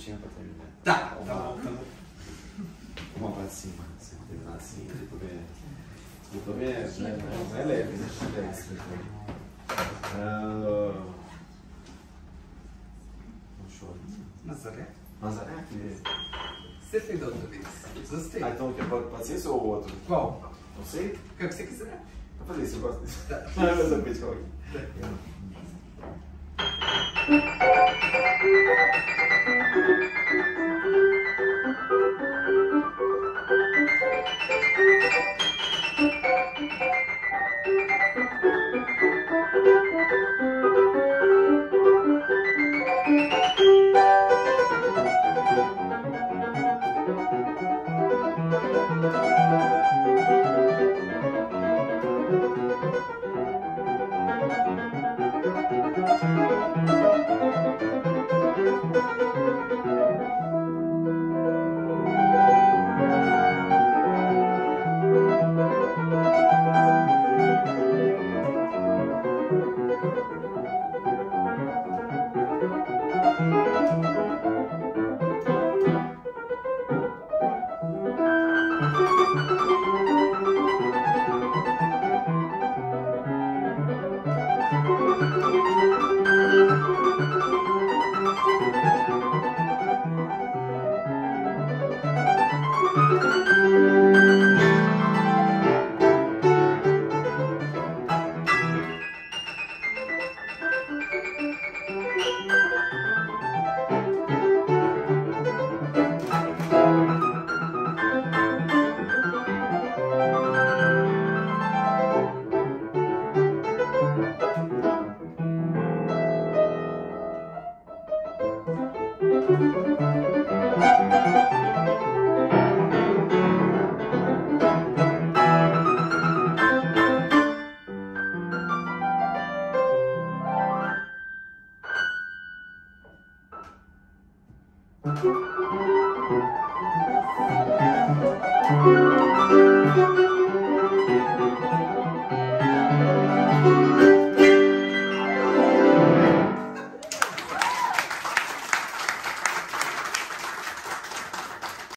fazer uma curtinha pra terminar. Tá, Vamos tá lá. bom. Vamos pra cima. Se terminar assim, eu tô bem. Eu tô bem, né? Não é leve, né? É leve isso aqui. Ah, Um show. Nazaré? Nazaré? aquele- Você fez da outra vez. Gostei. Ah, então quer ser esse ou outro? Qual? Não sei. O que você quiser. Vou fazer isso, eu gosto disso. Tá. Não, eu vou fazer qual aqui. Tá. Thank you.